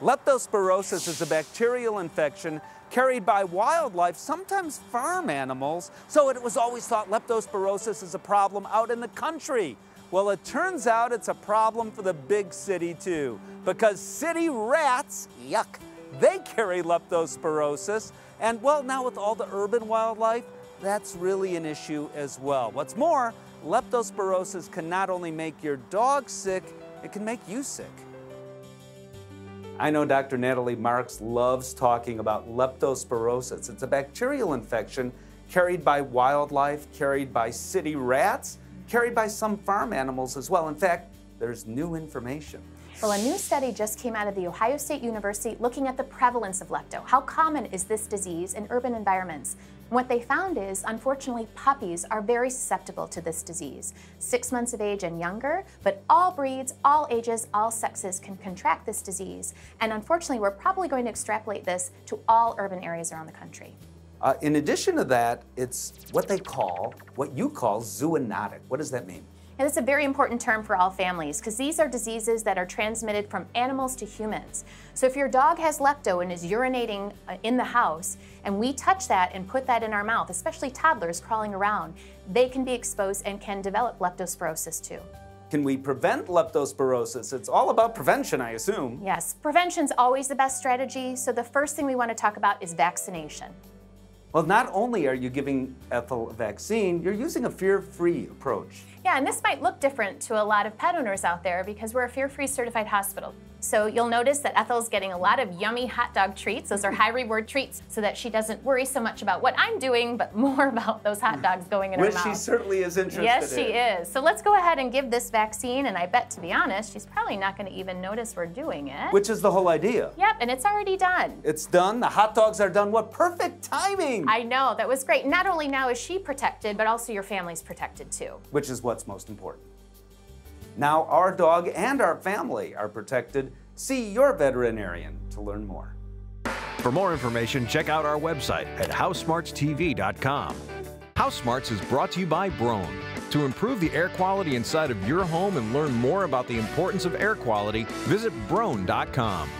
Leptospirosis is a bacterial infection carried by wildlife, sometimes farm animals, so it was always thought leptospirosis is a problem out in the country. Well, it turns out it's a problem for the big city too, because city rats, yuck, they carry leptospirosis. And well, now with all the urban wildlife, that's really an issue as well. What's more, leptospirosis can not only make your dog sick, it can make you sick. I know Dr. Natalie Marks loves talking about leptospirosis. It's a bacterial infection carried by wildlife, carried by city rats, carried by some farm animals as well. In fact, there's new information. Well, a new study just came out of the Ohio State University looking at the prevalence of lepto. How common is this disease in urban environments? What they found is, unfortunately, puppies are very susceptible to this disease. Six months of age and younger, but all breeds, all ages, all sexes can contract this disease. And unfortunately, we're probably going to extrapolate this to all urban areas around the country. Uh, in addition to that, it's what they call, what you call zoonotic. What does that mean? And it's a very important term for all families because these are diseases that are transmitted from animals to humans. So if your dog has lepto and is urinating uh, in the house, and we touch that and put that in our mouth, especially toddlers crawling around, they can be exposed and can develop leptospirosis too. Can we prevent leptospirosis? It's all about prevention, I assume. Yes, prevention's always the best strategy. So the first thing we want to talk about is vaccination. Well, not only are you giving Ethel a vaccine, you're using a fear-free approach. Yeah, and this might look different to a lot of pet owners out there because we're a fear-free certified hospital. So you'll notice that Ethel's getting a lot of yummy hot dog treats. Those are high reward treats so that she doesn't worry so much about what I'm doing, but more about those hot dogs going in Which her mouth. Which she certainly is interested Yes, in. she is. So let's go ahead and give this vaccine, and I bet, to be honest, she's probably not going to even notice we're doing it. Which is the whole idea. Yep, and it's already done. It's done. The hot dogs are done. What perfect timing! I know, that was great. Not only now is she protected, but also your family's protected too. Which is what's most important. Now our dog and our family are protected. See your veterinarian to learn more. For more information, check out our website at housesmartstv.com. House Smarts is brought to you by Broan. To improve the air quality inside of your home and learn more about the importance of air quality, visit broan.com.